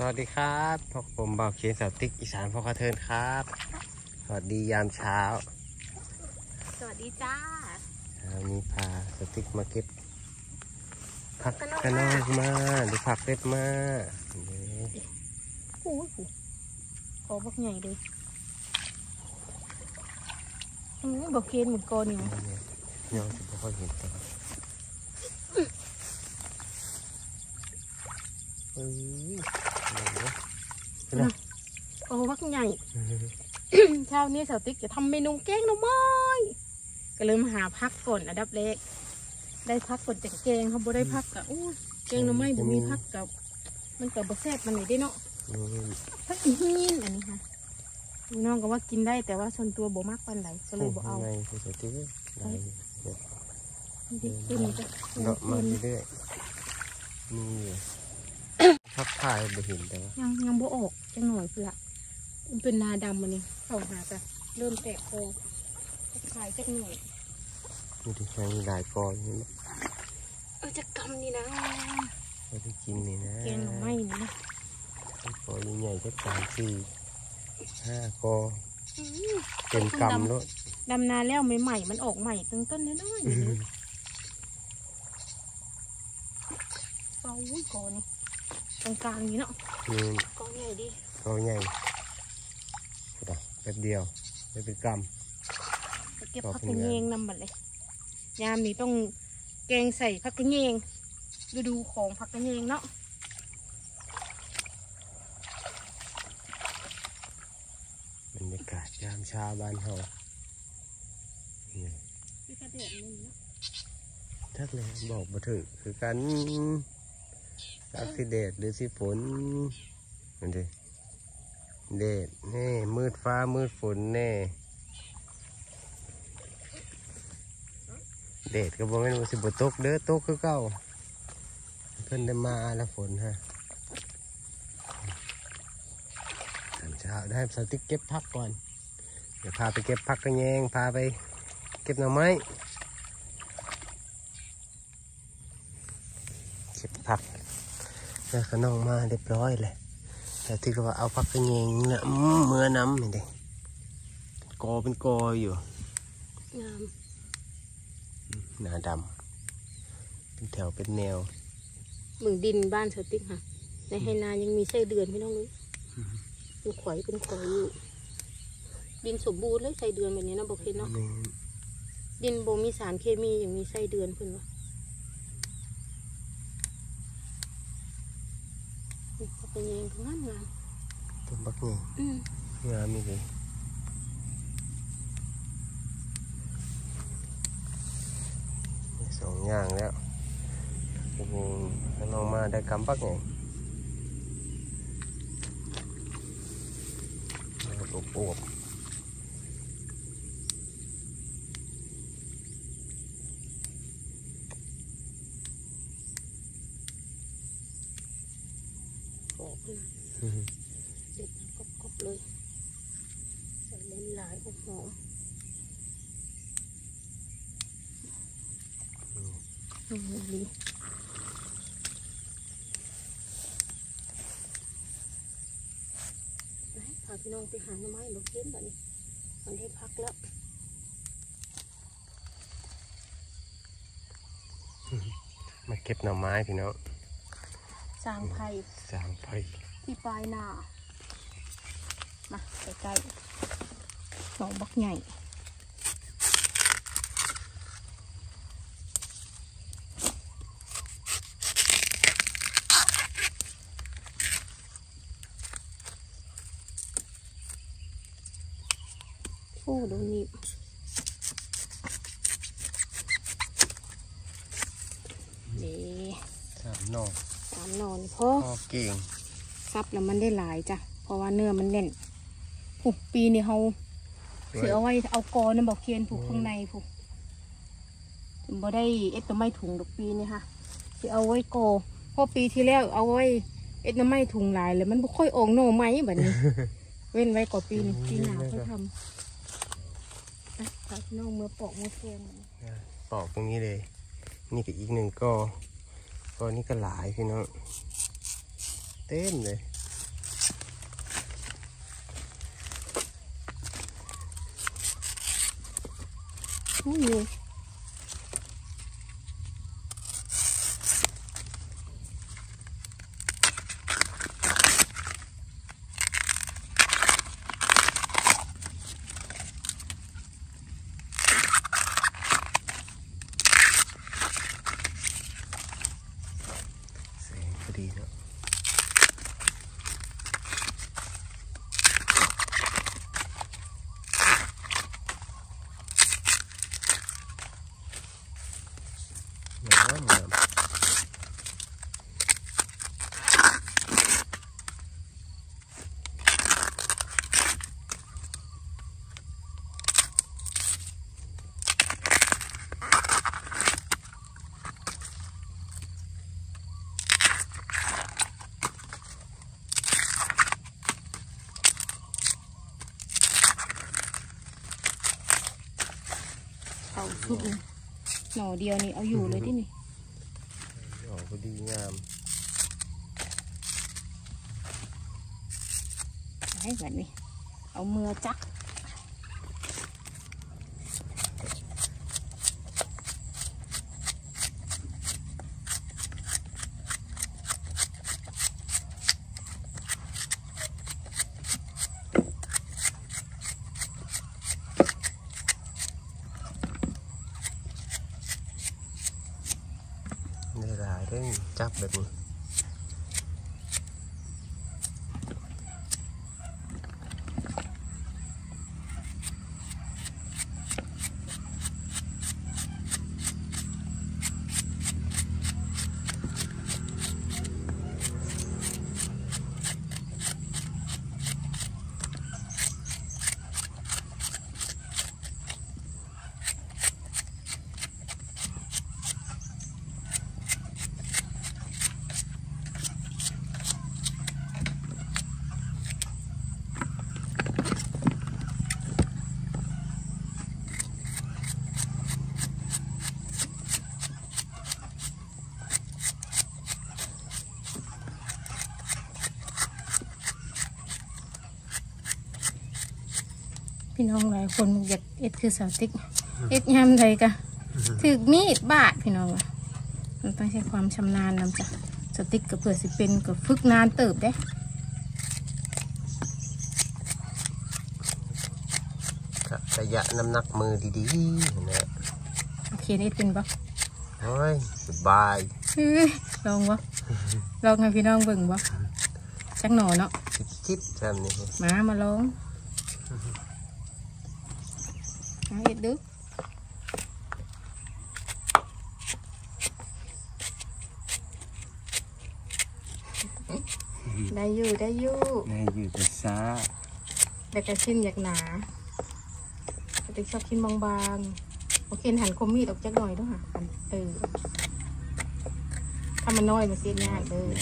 สวัสดีครับพบผมบ่าวเคียนสาวติ๊กอีสานพ่อกระเทินครับ สวัสดียามเช้า สวัสดีจ้าวันนี้พาสติ๊กมาเก็บผักกระนอกกระนอกมาหรือผักเล็บมานี่โอ้โหขอบักใหญ่เลยอืมบอกเคนเหมือนกอนี่นะนี่ยังสิบ่ค่อยเห็นตัวเอ้ยโอ้ โหโอ้บักใหญ่เช้านี้สาวติ๊กจะทำเมนูแกงหน่อไม้ก็เลยมาหาพักก่อนอันดับแรกได้พักก่อนจากแกงเขาบ่ได้พักกับอู้แกงหน่อไม้บ่มีพักกับ มันกับบแซ่บมันไหนได้เนาะนี่พักอีหินอันนี้ค่ะพี่น้องก็ว่ากินได้แต่ว่าส่วนตัวบ่มากปานใดก็เลยบ่เอาไงคือสติ๊กได้ดิตัวนี้จ้ะเลาะมาเรื่อยๆนี่ พักถ่ายบ่เห็นแต่ว่ายังยังบ่ออกจังหน่อยเพื่อมันเป็นนาดำมันนี่เข้าหาจ้ะเริ่มแตกคอขายจักหน่อยดูดิยังมีหลายกออยู่นะเออจะกำนี่นะเราจะกินนี่นะแกงหน่อไม้นี่นะกอใหญ่ๆก็สามสี่ห้ากออื้อเต็มกำแล้วดำนาแล้วใหม่ๆมันออกใหม่ตึงต้นน้อยๆอื้นี่อหือนะเป้าอุ้ยกอนี่ต รงกลางนี่เนาะนี่กอใหญ่ดิกอใหญ่ดูดิแป๊บเดียวไม่เป็นกไปเก็บขอบผักคุกณระครับเยงนำบัดเลย ยามนี้ต้องแกงใส่ผักกระเยงฤดูของผักกระเยงเนาะำบรรยากาศยามเช้าบ้านเฮานี่พี่กระเดียดนี่เนาะทักเลยบอกบ่ถึกคือกัน อักสิเดดหรือสิฝนมันดิเดดแน่มืดฟ้ามืดฝนแน่เดดก็บอกไม่นว่าสิบตกเด้อตกคือเก่าเพิ่นได้มาแล้วฝนฮะตอนเช้าได้สติ๊กเก็บพักก่อน เดี๋ยวพาไปเก็บพักกระแยงพาไปเก็บหน่อไม้เก็บผัก แล้วก็น้องมาเรียบร้อยเลยแต่ที่ก็ว่าเอาผักกระเยงเนี่ยอื้อเมื่อน้ำนี่เด้เป็นกอเป็นกออยู่งามหนาดำเป็นแถวเป็นแนวเมืองดินบ้านสติ๊กค่ะ ในไฮนายังมีไส้เดือนพี่น้องเลยเป็นข่อยเป็นข่อยอยู่ดินสมบูรณ์เลยไส้เดือนแบบนี้นะบอกเห็นเนาะนี่ดินโบมีสารเคมีอย่างมีไส้เดือนเพิ่นวะ นี่เขาเป็นยังงามงามต้นบักเงย อืม งามมีเลยมีสองอย่างแล้วทีนี้ให้น้องมาได้กำบักเงยอบอวบ ออกเลย ๆอื้อหื อเด็ดกรอบกบๆเลยใส่เล่นหลายหอมหอมอืมดีไปพาพี่น้องไปหาหน่อไม้ลูกเย็นแบบนี้มันได้พักแล้วมาเก็บหน่อไม้พี่น้องสร้างไผ่สร้างไผ่ ที่ปลายนามาใกล้ๆหนองบักใหญ่โอ้โดนหนีบนี่สามหน่อสามหนอนพ่อพ่อเก่ง ซับแล้วมันได้หลายจ้ะเพราะว่าเนื้อมันแน่นผูกปีนี่เขาเสือเอาไว้เอากอนะบอกเคียนผูกข้างในผูกบ่ได้เอ็ดตัวไม้ถุงดอกปีนี่ค่ะสิเอาไว้กอเพราะปีที่แล้วเอาไว้เอ็ดตัวไม้ถุงหลายเลยมันบ่ค่อยออกโหน่อไม้แบบนี้ เว้นไว้ก่อปีนี้ปีหน้าค่อยทำอะพาพี่น้องเมื่อปอกเมื่อเคียนปอกตรงนี้เลย นี่ก็อีกหนึ่งก็ก็นี่ก็หลายพี่น้อง เต้นเลยอู้ เอาทุกหน่อเดียวนี่เอาอยู่เลยที่นี่ออกพอดีงามให้แบบนี้เอามือจัก พี่น้องหลายคนอยากเอ็ดคือสาวติ๊กเอ็ดยามใดกะถือมีดบาดพี่น้องอะมันต้องใช้ความชำนาญนำจ้ะสติ๊กกับเผื่อสิเป็นกับฝึกนานเติบได้กะระยะน้ำหนักมือดีๆนะโอเคเอ็ดเป็นปะโอ้ยสบายเฮ้ยลองวะลองให้พี่น้องเบิ่งวะจักหน่อเนาะคิดๆแบบนี้มามาลองเอาเอ็ ดดูได้อยู่ได้อยู่นายอยู่แต่ช้าแต่กระชิ้นอยากหนาปกติชอบชิ้นบางๆโอเคหันคมมีดออกจักหน่อยด้วยค่ะหันเออถ้ามันน้อยมันเสียยากเลย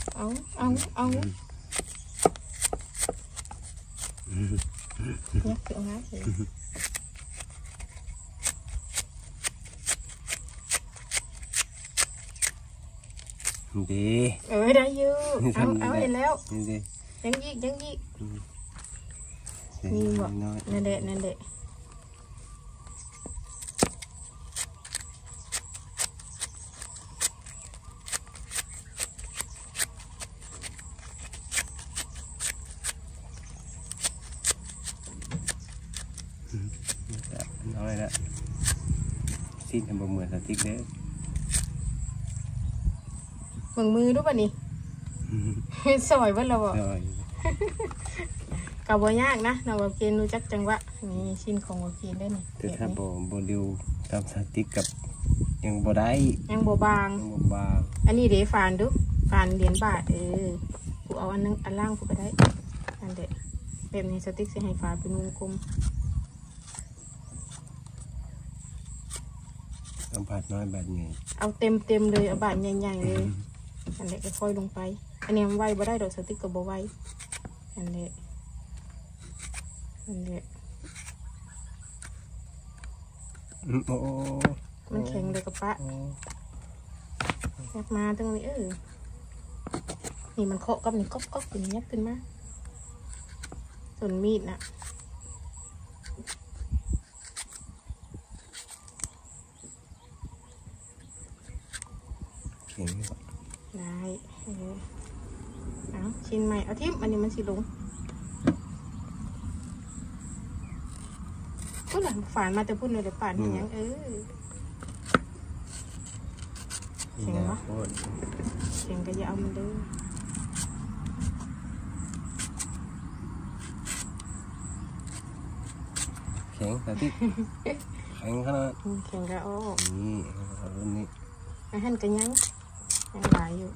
เดี๋ยวเอาเอาเอาเอาเอาเนี่ยคือเอาไงเลย ดี เออได้อยู่เอาเอาเห็นแล้ว นี่ดี ยังยิกยังยิก เสียง มีบ่ น้อย นั่นแหละนั่นแหละ ๆน้อยละสิ้นทำบ่เหมือน สติ๊กเด้อเบิ่งมือดูป่ะนี่ สวยว่าเราอะน้อยกับว่ายากนะเราแบบเกณฑ์รู้จักจังหวะนี่ชิ้นของวาเกณฑ์ได้นี่แต่ถ้าบ่บ่เร็วตามสติ๊กกับยังบ่ได้ยังบ่บางยังบ่บางอันนี้เดฟานดูฟานเหรียญบาทเออกูเอาอันนึงอันล่างกูก็ได้อันเด็ดแบบนี้สติ๊กสิให้ฟานเป็นวงกลม สัมผัสน้อยแบบนี้เอาเต็มเต็มๆเลยเอาบาทใหญ่ๆเลยอันเด็ดก็ค่อยลงไป อันนี้มันไวบ่ได้ดอกสติ๊กก็บ่ไวอันเด็ดอันเด็ดอืมโอ้มันแข็งเลยกับปะโอ้ยักมาตรงนี้เออนี่มันเคาะกับนี่ก๊อบก๊อบอยู่นี่ยักขึ้นมาส่วนมีดน่ะเข็ง ได้ เออเอาชิ้นใหม่ เอาทิมอันนี้มันสิลงก็หลังฝานมาแต่พูดเลยเดี๋ยวป่านเห็นยังเออเข็งวะโคตรเสียงก็อย่าเอามันเด้อแข็งแต่ที่แข็งขนาดอืมเสียงก็อ้อนี้เอารุ่นนี้อาหารก็ยังยังหลายอยู่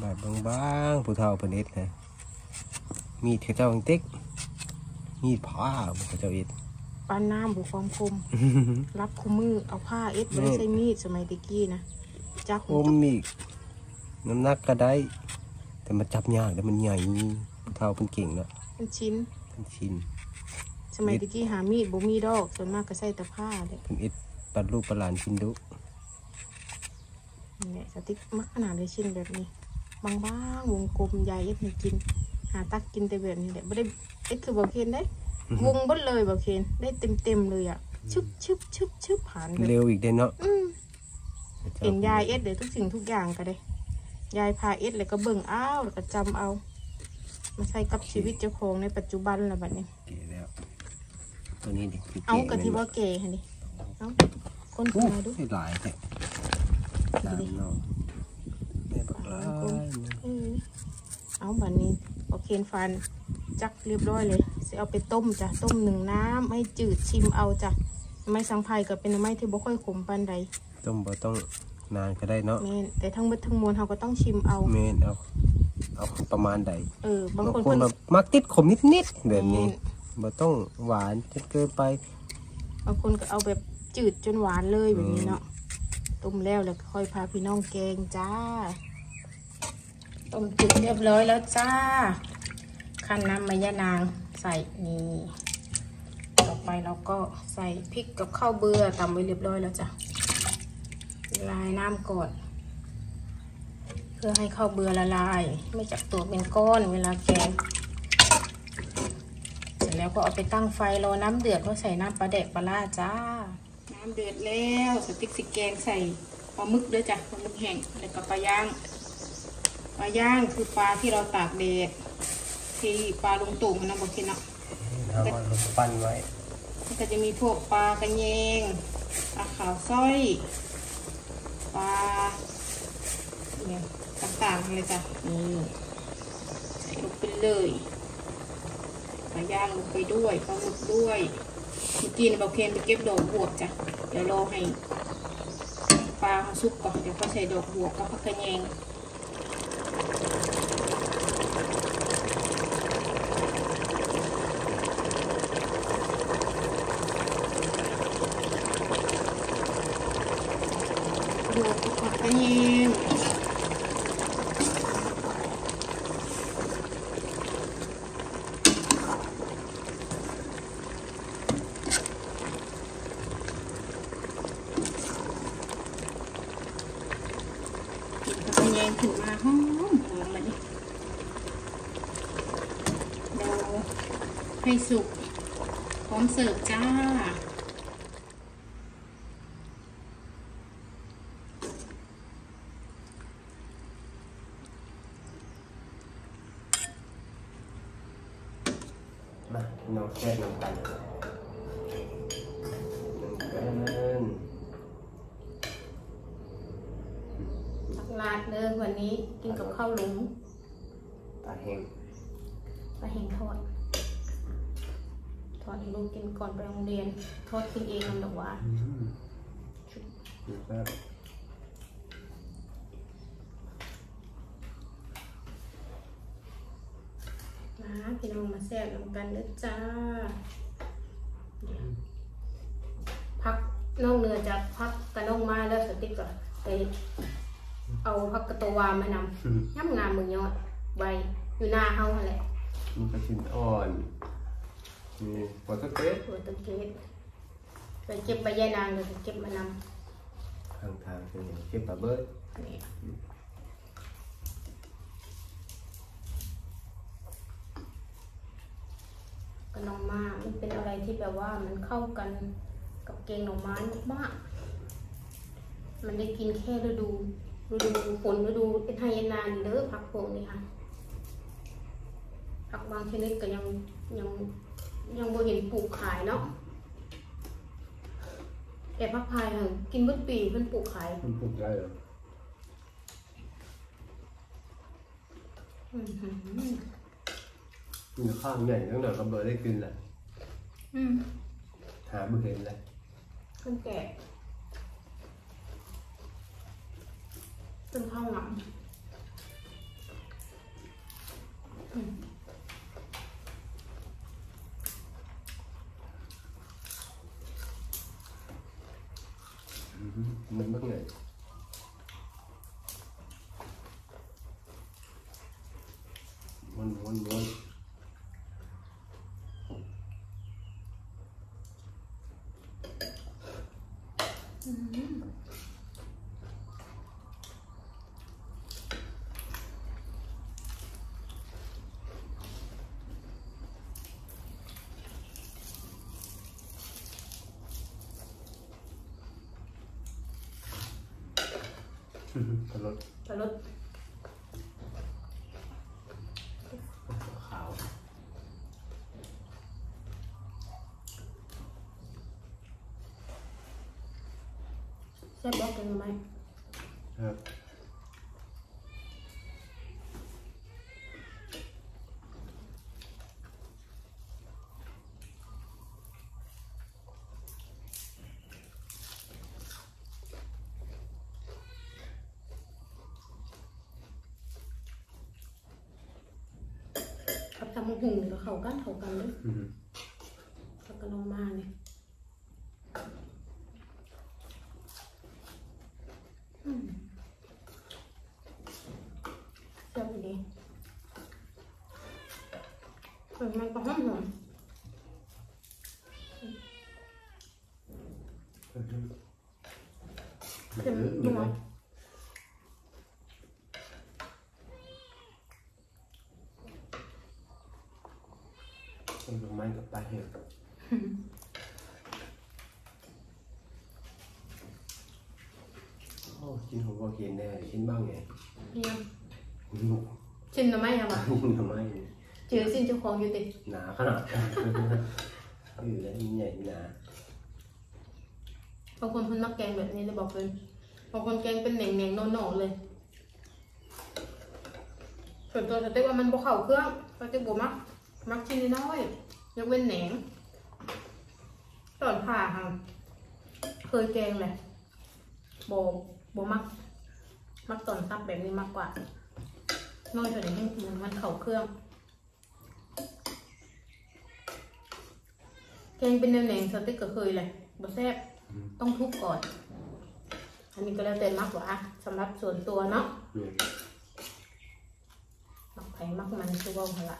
แบบบางๆผู้เฒ่าเพิ่นเอ็ดนะมีดเขาเจ้าเต็กมีดผ้าเขาเจ้าเอ็ดปานน้ำบุฟอมคม รับคุมือเอาผ้าเอ็ดไว้ใช้มีดสมัยตะกี้นะจักโอมอีกน้ำหนักก็ได้ แต่มันจับยากแต่มันใหญ่ผู้เฒ่าเป็นเก่งเนาะเป็นชิ้นเป็นชินสมัยตะกี้หามีดบ่มีดอกส่วนมากก็ใส่แต่ผ้าเลยเป็นเอ็ดปัดลูกปลาหลานชินดุนี่แหละสติ๊กมักขนาดเลยชิ้นแบบนี้ บางๆวงกลมใหญ่เอ็ดให้กิน หาตักกินแต่แบบนี้แหละไม่ได้เอ็ดคือบอกเคนได้ วงเบดเลยบอกเคนได้เต็มเต็มๆเลยอะชึบชึบชึบชึบผ่านแบบเร็วอีกเด้เนาะอืมเห็นยายเอ็ดเดี๋ยวทุกสิ่งทุกอย่างก็ได้ ยายพาเอ็ดแล้วก็เบิ่งอ้าวแล้วก็จำเอา มาใช้กับชีวิตเจ้าของในปัจจุบันละบัดนี้เก๋แล้วตัวนี้ดิคือเอาก๋กะทิว่าเก๋ฮะนี่เอาคนโอ้มาดูยหลายแท้ ตามเนาะแม่บักหลายเออเอาบัดนี้โอเคนฟันจักเรียบร้อยเลยจะเอาไปต้มจ้ะต้มหนึ่งน้ำให้จืดชิมเอาจ้ะไม่สังไผ่ก็เป็นไม้ที่บ่ค่อยขมปานใดต้มบ่ต้องนานก็ได้เนาะแม่นแต่ทั้งหมดทั้งมวลเราก็ต้องชิมเอาเมนเอาเอาประมาณใดเออบางบางคนคเพิ่นนแบบมักติดขมนิดๆแบบนี้บ่ต้องหวานจนเกินไปบางคนก็เอาแบบจืดจนหวานเลยแบบนี้เนาะต้มแล้วแล้วก็ค่อยพาพี่น้องแกงจ้า ต้มจืดเรียบร้อยแล้วจ้า ขั้นน้ำมะยะนางใส่นี่ต่อไปเราก็ใส่พริกกับข้าวเบื่อตำไว้เรียบร้อยแล้วจ้ะละลายน้ำก่อน เพื่อให้ข้าวเบื่อละลาย ไม่จับตัวเป็นก้อนเวลาแกงเสร็จแล้วก็เอาไปตั้งไฟรอน้ำเดือดก็ใส่น้ำปลาแดกปลาล่าจ้า น้ำเดือดแล้วสติ๊กสิแกงใส่ปลาหมึกด้วยจ้ะปลาหมึกแห้งแล้วก็ปลาย่าง ปลาย่างคือปลาที่เราตากแดดที่ปลาลงตุ่มนะบอกคิดเนาะเอามาลงปั้นไว้มันก็จะมีพวกปลากระเยงปลาขาวสร้อยปลาเนี่ยต่างๆเลยจ้ะนี่ใส่ลงไปเลยปลาย่างลงไปด้วยปลาหมึกด้วยเมื่อกี้เนี่ยบอกเคนไปเก็บดอกบวบจ้ะเดี๋ยวรอให้ปลาเขาสุกก่อนเดี๋ยวก็ใส่ดอกบวบกับผักกระเยงบวบกับผักกระเยง ผักกระเยงขึ้นมาหอมหอ มเลยเดี๋ยวให้สุกพร้อมเสิร์ฟจ้า มาน้องแช่น้ำตาลน้ำตาลผักลาดเลยวันนี้กินกับข้าวหลุมปลาแห้งปลาแห้งทอดทอดให้ลูกกินก่อนไปโรงเรียนทอดกินเองมันดอกหว่าแล้วก็ นะ พี่น้องมาแซ่บนำกันเด้อจ้าเดี๋ยวพักนอกเหนือจากพักกระนงมาแล้วสติ๊กก็ไปเอาพักกระตัววามานำย่ำงามมือยอดใบอยู่หน้าเฮาหั่นแหละมีกระชินอ่อนมีหัวตะเกียบตัวตะเกตไปเก็บใบยานางเลยเก็บมานข้างทางเป็นเก็บปลาเบิดำนี่ กระนองมามันเป็นอะไรที่แบบว่ามันเข้ากันกับแกงหน่อไม้มากๆมันได้กินแค่ฤดูฤดูฝนฤดูเป็นไฮยานานเด้อผักโขงนี่ค่ะผักบางชนิดก็ยังยังยังบ่เห็นปลูกขายเนาะแต่ผักพายค่ะกินเมื่อปีเพิ่นปลูกขายมันปลูกได้เหรอ อือหื อมีข้างใหญ่ตั้งแต่กระเบิดได้กินแหละอืมหาไม่เห็นเลยคนแก่เป็นข้าวหลังอืมมันบักไงมันมันมัน อืมตลด ปลาลด ขาว แซ่บบอกกันไหม ครับ กับ ทำมะหุ่งนี่ก็เข้ากันเข้ากันเลยอืมแล้วก็ลงมาเนี่ยอืมแซ่บดีเออมันก็หอมหอม มันเยอะอยู่นะ ต้นไม้กับปลาเห็ดโอ้กินหัวก็กินแน่กินบ้างไงนี่นะกินหมูชิมหน่อไม้ครับวะกินทำไมเจอสิ้นเจ้าของอยู่ติหนาขนาดอยู่แล้วมีใหญ่มีหนาบางคนเพิ่นมักแกงแบบนี้เลยบอกเลยบางคนแกงเป็นแหน่งแหน่งๆหน่อๆเลย ส่วนตัวสเต็กว่ามันบ่เข้าเครื่องสเต็กบ่มัก มักชิ้นน้อยๆยกเว้นแหนงตอนผ่าค่ะเคยแกงแหละบ่บ่มัก มักตอนซับแบบนี้มากกว่า น้อยส่วนนี้มันมันเข้าเครื่อง แกงเป็นแนวแหนงสเต็กก็เคยเลยบ่แซ่บต้องทุบก่อน อันนี้ก็แล้วแต่มักว่าสำหรับส่วนตัวเนาะเนี่ยมักไผ่มักมันคือว่าหั่นละ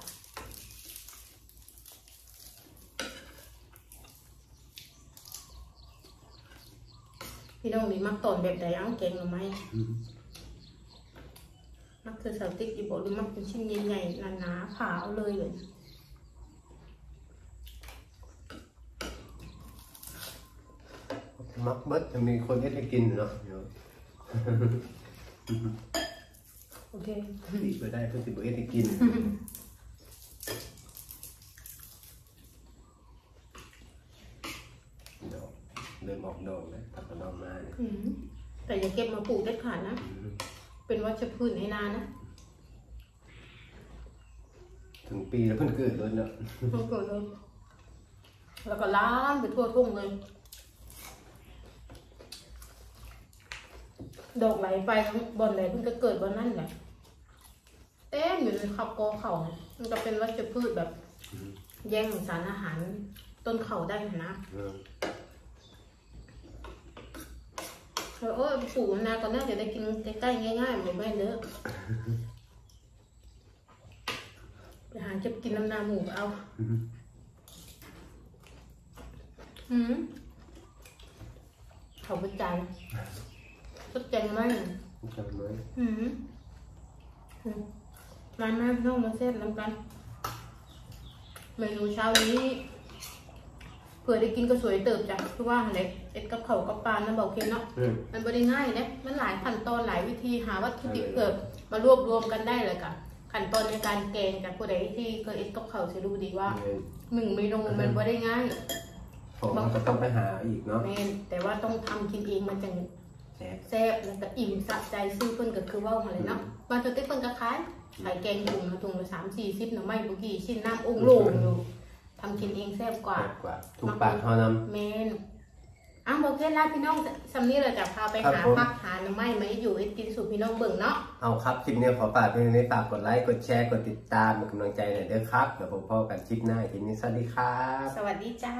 พี่น้องนี่มักตอนแบบใดเอ้าแกงหรือไม่อืมมักคือสาวติ๊กอีโบหรือมักเป็นชิ้นใหญ่ๆหนาๆผ่าเอาเลยเลยมักเบิดจะมีคนให้ได้กินเนาะเดี๋ยวโอเคตีไปได้เพื่อสิบเอ็ดให้กินดอกเริ่ม ออกดอกแล้วตัดกระดอกมาเนี่ยอืมแต่อย่าเก็บมาปลูกเด็ดขาดนะ อืมเป็นวัชพืชให้นานนะถึงปีแล้วเพิ่งเกิดเลยเนาะต้องเกิดเลยแล้วก็ล้านไปทั่วทุ่งเลย ดอกไหลไปทั้งบอนไหนเพิ่งก็เกิดบอนนั่นแหละเต็มอยู่ในขับกอเข่ามันก็เป็นวัชพืชแบบอืมแย่งสารอาหารต้นเข่าได้นะ เออ แล้วเออปลูกมะนาวก็น่าจะได้กินใกล้ๆง่ายๆเหมือนแม่เด้อไปหาเก็บกินน้ำนาหมูเอาอืมอืมเขาไปใจสุดใจมากจำไหมอืมอืมมาแม่พี่น้องมาเส้นน้ำกันเมนูเช้านี้ เผื่อได้กินก็สวยเติบจ้ะคือว่าเล็กเอ็ดกับเขาวกับปลาน้ำเบาเค็มเนาะอืม มันบริง่ายเนี่ยมันหลายขั้นตอนหลายวิธีหาวัตถุดิบเกิดมารวบรวมกันได้เลยค่ะขั้นตอนในการแกงจากผู้ใดที่เคยเอ็ดกับเขาวจะรู้ดีว่าหนึ่งเมนูมันบ่ได้ง่ายผมก็ต้องไปหาอีกเนาะแม่นแต่ว่าต้องทำกินเองมันจังแซ่บแซ่บแล้วก็อิ่มสะใจซื้อเพิ่นก็คือเว่ามาเลยเนาะบางตัวติ๊กเพิ่นก็ขายขายแกงถุงละถุงละสามสี่สิบหน่อไม้บุกี้ชิ้นน้ำองค์โลงอยู่ ทำกินเองแซ่บกว่าแซ่บกว่าถูกปากเท่านั้น เมนอ้าวบอกเพื่อนลาพี่น้องสำนี้เราจะพาไปครับหาผม พักหาหน่อไม้มาให้อยู่ให้กินสู่พี่น้องเบิ่งเนาะเอาครับคลิปนี้ขอฝากเพียงนี้ฝากกดไลค์ กดแชร์ กดติดตามเป็นกำลังใจหน่อยเด้อครับ เดี๋ยวผมพบกันคลิปหน้าทีนี้สวัสดีครับ สวัสดีจ้า